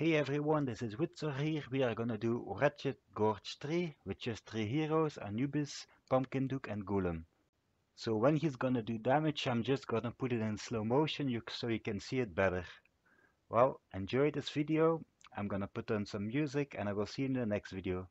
Hey everyone, this is Woadzor here. We are gonna do Wretched Gorge 3 with just three heroes, Anubis, Pumpkin Duke and Ghoulem. So when he's gonna do damage, I'm just gonna put it in slow motion so you can see it better. Well, enjoy this video. I'm gonna put on some music and I will see you in the next video.